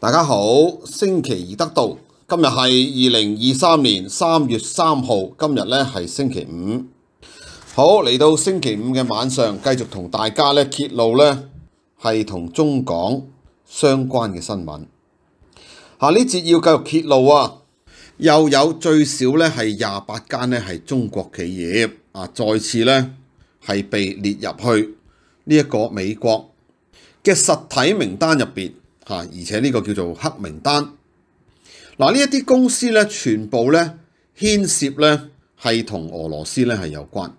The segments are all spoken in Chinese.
大家好，星期二得到，今日係二零二三年三月三號，今日咧係星期五。好，嚟到星期五嘅晚上，繼續同大家咧揭露咧係同中港相關嘅新聞。嚇呢節要繼續揭露啊，又有最少咧係廿八間咧係中國企業啊，再次咧係被列入去呢一個美國嘅實體名單入边。嚇！而且呢個叫做黑名單。嗱，呢一啲公司咧，全部咧牽涉咧係同俄羅斯咧係有關。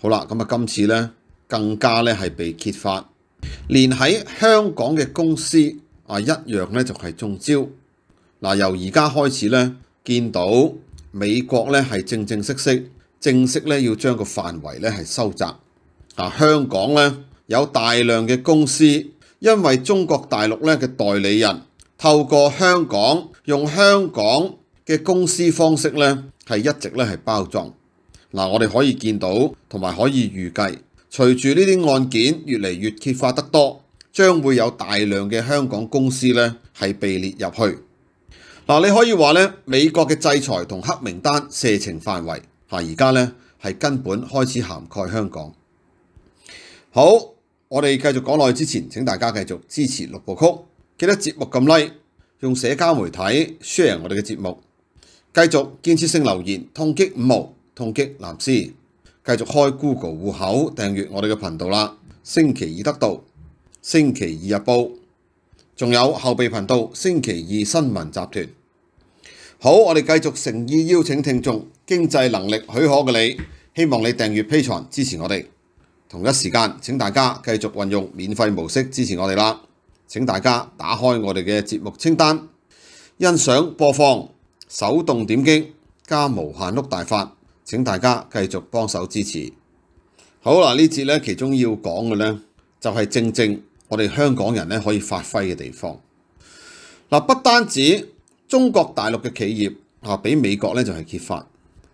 好啦，咁啊，今次咧更加咧係被揭發，連喺香港嘅公司啊一樣咧就係中招。嗱，由而家開始咧，見到美國咧係正正式式正式咧要將個範圍咧係收窄。啊，香港咧有大量嘅公司。因為中國大陸咧嘅代理人透過香港用香港嘅公司方式咧，係一直咧係包裝。嗱，我哋可以見到同埋可以預計，隨住呢啲案件越嚟越揭發得多，將會有大量嘅香港公司咧係被列入去。嗱，你可以話咧，美國嘅制裁同黑名單射程範圍嚇，而家咧係根本開始涵蓋香港。好。我哋繼續講落去之前，請大家繼續支持六部曲，記得節目咁 like，用社交媒體 share 我哋嘅節目，繼續建設性留言，痛擊五毛，痛擊藍絲，繼續開 Google 戶口訂閱我哋嘅頻道啦。星期二得到，星期二日報，仲有後備頻道星期二新聞集團。好，我哋繼續誠意邀請聽眾，經濟能力許可嘅你，希望你訂閱 Patreon 支持我哋。同一時間，請大家繼續運用免費模式支持我哋啦！請大家打開我哋嘅節目清單，欣賞播放、手動點擊加無限碌大法。請大家繼續幫手支持。好啦，呢節咧其中要講嘅咧，就係正正我哋香港人咧可以發揮嘅地方。嗱，不單止中國大陸嘅企業啊，俾美國咧就係揭發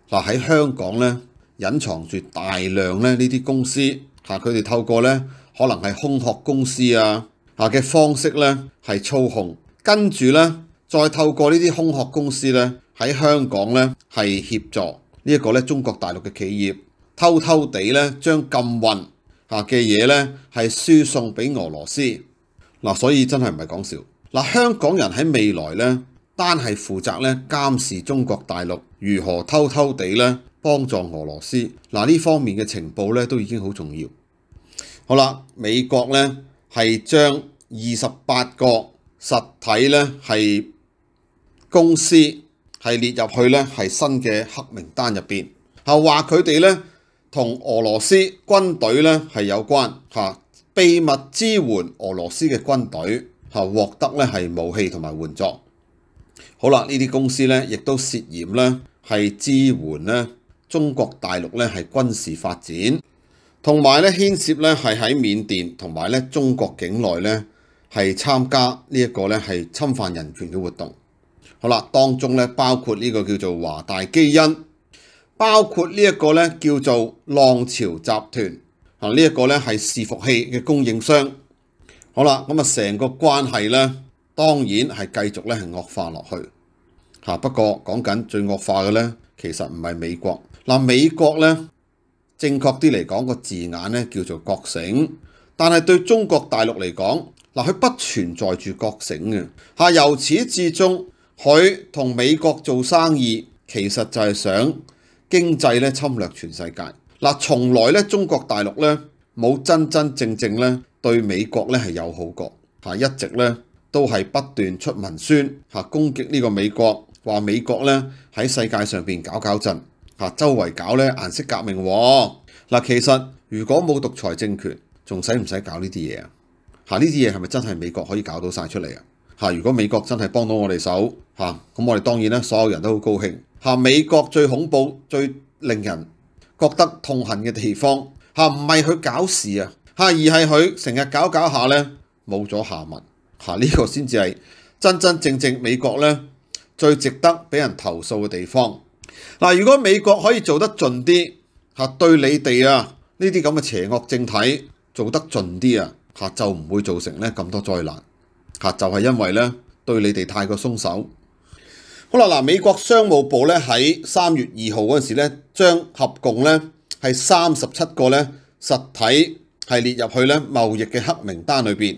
嗱喺香港咧。隱藏住大量咧呢啲公司嚇，佢哋透過咧可能係空殼公司啊嚇嘅方式咧係操控，跟住咧再透過呢啲空殼公司咧喺香港咧係協助。呢一個咧中國大陸嘅企業偷偷地咧將禁運嚇嘅嘢咧係輸送俾俄羅斯。嗱，所以真係唔係講笑。嗱，香港人喺未來咧單係負責咧監視中國大陸如何偷偷地咧。幫助俄羅斯嗱，呢方面嘅情報咧都已經好重要。好啦，美國咧係將二十八個實體咧係公司係列入去咧係新嘅黑名單入邊，係話佢哋咧同俄羅斯軍隊咧係有關嚇，秘密支援俄羅斯嘅軍隊嚇獲得咧係武器同埋援助。好啦，呢啲公司咧亦都涉嫌咧係支援咧。中國大陸咧係軍事發展，同埋咧牽涉咧係喺緬甸同埋咧中國境內咧係參加呢一個咧係侵犯人權嘅活動。好啦，當中咧包括呢個叫做華大基因，包括呢一個咧叫做浪潮集團啊，呢一個咧係伺服器嘅供應商。好啦，咁啊成個關係咧當然係繼續咧係惡化落去嚇。不過講緊最惡化嘅咧，其實唔係美國。嗱，美國咧，正確啲嚟講個字眼咧叫做覺醒，但係對中國大陸嚟講，嗱佢不存在住覺醒嘅嚇。由始至終，佢同美國做生意，其實就係想經濟咧侵略全世界。嗱，從來咧中國大陸咧冇真真正正咧對美國咧係友好過嚇，一直咧都係不斷出文宣嚇攻擊呢個美國，話美國咧喺世界上邊搞搞震。嚇，周圍搞咧顏色革命。嗱，其實如果冇獨裁政權，仲使唔使搞呢啲嘢啊？嚇，呢啲嘢係咪真係美國可以搞到晒出嚟啊？嚇，如果美國真係幫到我哋手，嚇，咁我哋當然咧，所有人都好高興。嚇，美國最恐怖、最令人覺得痛恨嘅地方，嚇唔係佢搞事啊，嚇而係佢成日搞搞下咧冇咗下文。嚇，呢個先至係真真正正美國咧最值得俾人投訴嘅地方。嗱，如果美國可以做得盡啲嚇，對你哋啊呢啲咁嘅邪惡政體做得盡啲啊嚇，就唔會造成咧咁多災難嚇就係因為咧對你哋太過鬆手。好啦，嗱，美國商務部咧喺三月二號嗰陣時咧，將合共咧係三十七個咧實體係列入去咧貿易嘅黑名單裏邊，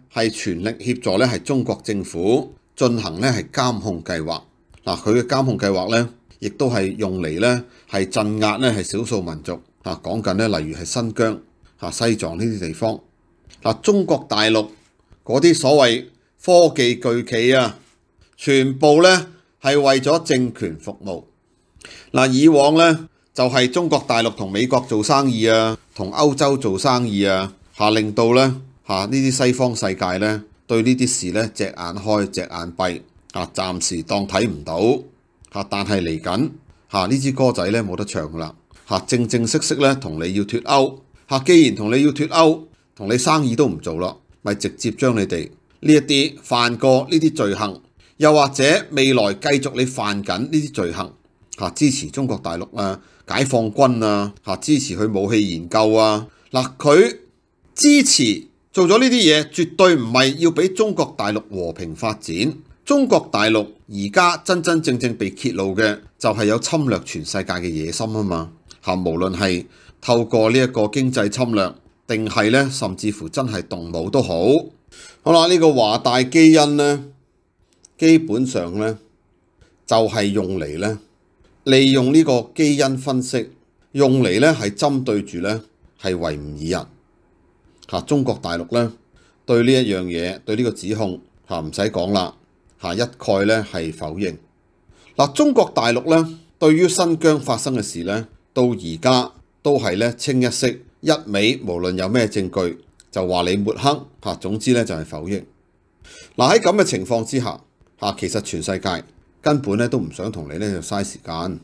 係全力協助咧係中國政府進行咧係監控計劃。嗱，佢嘅監控計劃咧亦都係用嚟咧係鎮壓咧係少數民族。啊，講緊咧例如係新疆、啊西藏呢啲地方。嗱，中國大陸嗰啲所謂科技巨企啊，全部咧。係為咗政權服務。嗱，以往呢，就係中國大陸同美國做生意啊，同歐洲做生意啊，嚇令到呢，嚇呢啲西方世界呢，對呢啲事呢隻眼開隻眼閉，啊暫時當睇唔到嚇，但係嚟緊嚇呢支歌仔呢冇得唱啦嚇，正正式式呢，同你要脫歐嚇，既然同你要脫歐，同你生意都唔做啦，咪直接將你哋呢一啲犯過呢啲罪行。又或者未來繼續你犯緊呢啲罪行，嚇支持中國大陸啊、解放軍啊、嚇支持佢武器研究啊，嗱佢支持做咗呢啲嘢，絕對唔係要俾中國大陸和平發展。中國大陸而家真真正正被揭露嘅就係有侵略全世界嘅野心啊嘛，嚇無論係透過呢一個經濟侵略，定係咧甚至乎真係動武都好。好啦，呢個華大基因呢。基本上咧，就係用嚟咧，利用呢個基因分析，用嚟咧係針對住咧係維吾爾人嚇。中國大陸咧對呢一樣嘢，對呢個指控嚇唔使講啦嚇，一概咧係否認。嗱，中國大陸咧對於新疆發生嘅事咧，到而家都係咧清一色一味，無論有咩證據就話你抹黑嚇，總之咧就係否認。嗱，喺咁嘅情況之下。啊，其實全世界根本咧都唔想同你咧就嘥時間。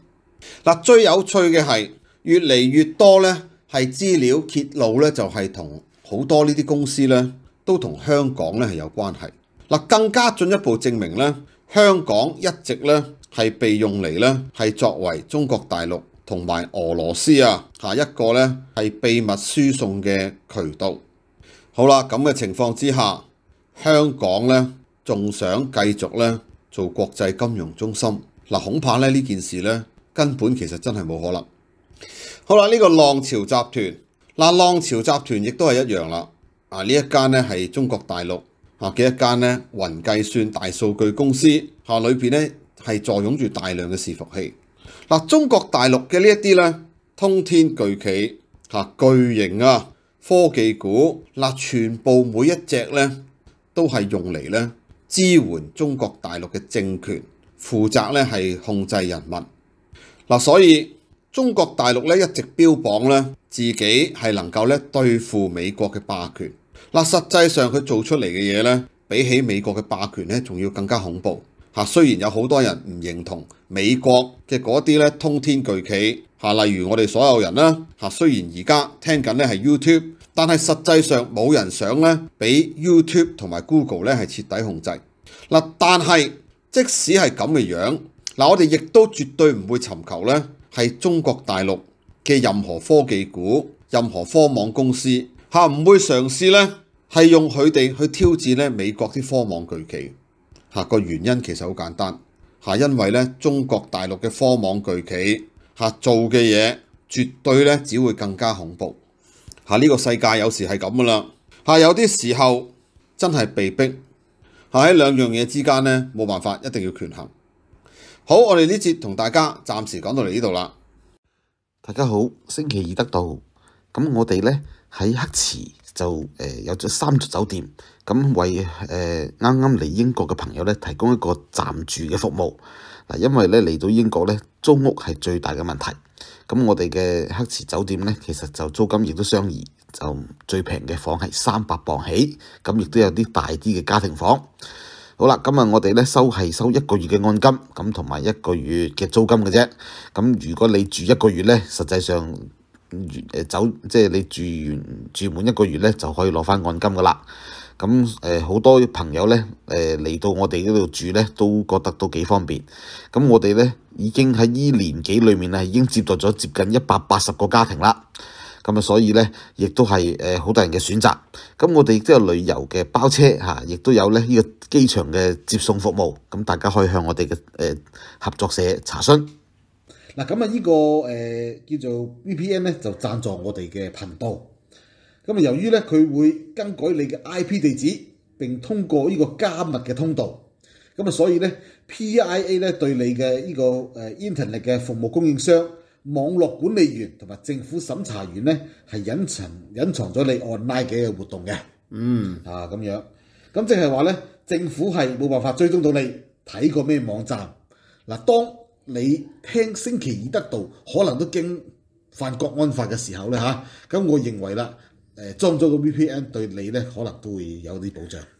嗱，最有趣嘅係越嚟越多咧係資料揭露咧，就係同好多呢啲公司咧都同香港咧係有關係。嗱，更加進一步證明咧，香港一直咧係被用嚟咧係作為中國大陸同埋俄羅斯啊下一個咧係秘密輸送嘅渠道。好啦，咁嘅情況之下，香港咧。仲想繼續咧做國際金融中心嗱，恐怕咧呢件事咧根本其實真係冇可能。好啦，呢個浪潮集團嗱，浪潮集團亦都係一樣啦。啊，呢一間咧係中國大陸啊嘅一間咧雲計算大數據公司，嚇裏邊咧係坐擁住大量嘅伺服器。嗱，中國大陸嘅呢一啲咧通天巨企嚇巨型啊科技股嗱，全部每一隻咧都係用嚟咧。支援中國大陸嘅政權，負責咧係控制人民嗱，所以中國大陸咧一直標榜咧自己係能夠咧對付美國嘅霸權嗱，實際上佢做出嚟嘅嘢咧，比起美國嘅霸權咧，仲要更加恐怖嚇。雖然有好多人唔認同美國嘅嗰啲咧通天巨企嚇，例如我哋所有人啦嚇，雖然而家聽緊咧係 YouTube。但係實際上冇人想咧，俾 YouTube 同埋 Google 咧係徹底控制嗱。但係即使係咁嘅樣嗱，我哋亦都絕對唔會尋求咧係中國大陸嘅任何科技股、任何科網公司嚇，唔會嘗試咧係用佢哋去挑戰咧美國啲科網巨企嚇。個原因其實好簡單嚇，因為咧中國大陸嘅科網巨企嚇做嘅嘢絕對咧只會更加恐怖。嚇！呢個世界有時係咁噶啦，嚇有啲時候真係被逼嚇喺兩樣嘢之間咧，冇辦法，一定要權衡。好，我哋呢节同大家暫時講到嚟呢度啦。大家好，星期二得到，咁我哋咧喺黑池就誒、呃、有咗三座酒店，咁為誒啱啱嚟英國嘅朋友咧提供一個暫住嘅服務。嗱，因為咧嚟到英國咧租屋係最大嘅問題。咁我哋嘅黑池酒店咧，其實就租金亦都相宜，就最平嘅房係三百磅起，咁亦都有啲大啲嘅家庭房。好啦，今日我哋咧收係收一個月嘅按金，咁同埋一個月嘅租金嘅啫。咁如果你住一個月咧，實際上誒走即係你住完住滿一個月咧，就可以攞翻按金噶啦。咁誒好多朋友咧誒嚟到我哋呢度住咧，都覺得都幾方便。咁我哋咧已經喺呢年幾裏面啊，已經接待咗接近一百八十個家庭啦。咁啊，所以咧，亦都係誒好多人嘅選擇。咁我哋亦都有旅遊嘅包車嚇，亦都有咧呢個機場嘅接送服務。咁大家可以向我哋嘅誒合作社查詢。嗱，咁啊，呢個誒叫做 VPN 咧，就贊助我哋嘅頻道。咁啊，由於咧佢會更改你嘅 IP 地址，並通過呢個加密嘅通道。咁啊，所以咧 PIA 咧對你嘅呢個誒 Internet 嘅服務供應商、網絡管理員同埋政府審查員咧，係隱藏隱藏咗你 online 嘅一個活動嘅。嗯，啊咁樣，咁即係話咧，政府係冇辦法追蹤到你睇過咩網站。嗱，當你聽星期二得到，可能都經犯國安法嘅時候咧吓，咁、我認為啦，誒裝咗個 VPN 對你咧可能都會有啲保障。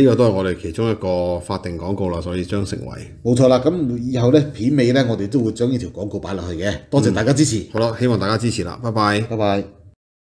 呢個都係我哋其中一個法定廣告啦，所以將成為冇錯啦。咁以後咧片尾咧，我哋都會將呢條廣告擺落去嘅。多謝大家支持，好啦，希望大家支持啦，拜拜。拜拜。